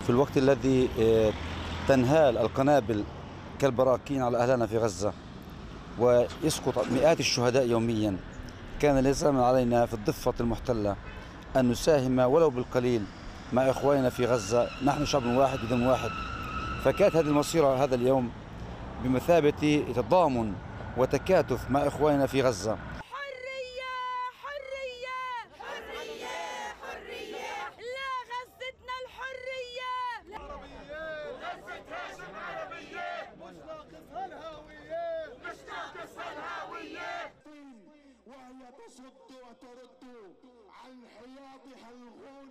في الوقت الذي آه، تنهال القنابل كالبراكين على أهلنا في غزة ويسقط مئات الشهداء يوميا كان لزاما علينا في الضفة المحتلة أن نساهم ولو بالقليل مع إخواننا في غزة. نحن شعب واحد بدم واحد. فكانت هذه المصيرة هذا اليوم بمثابة تضامن وتكاتف مع إخواننا في غزة. تصد وترد عن حياضها الغول